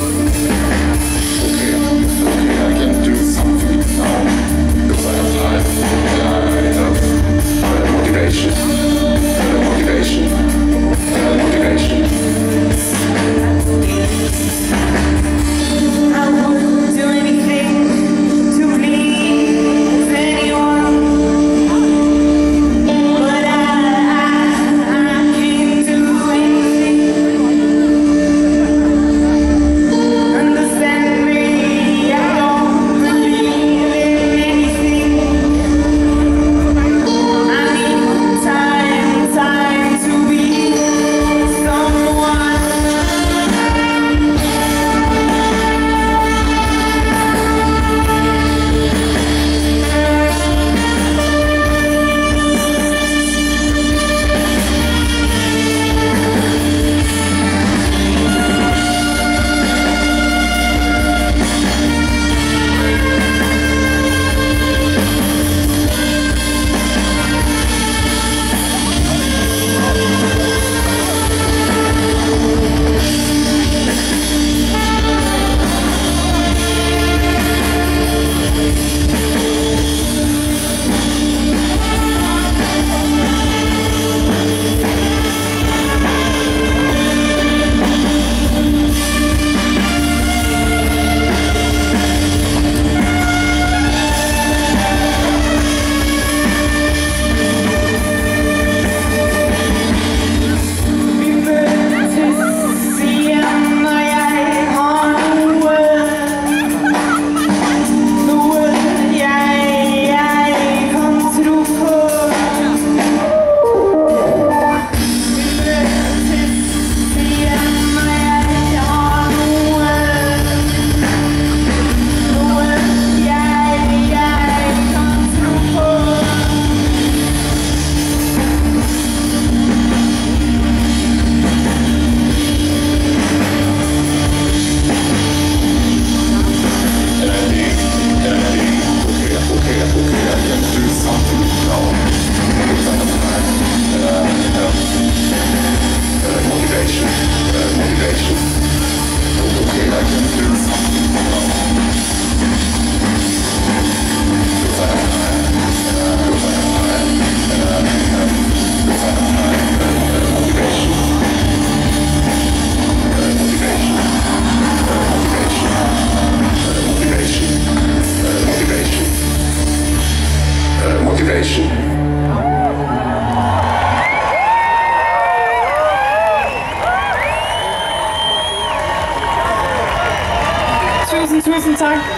Música Guten Tag.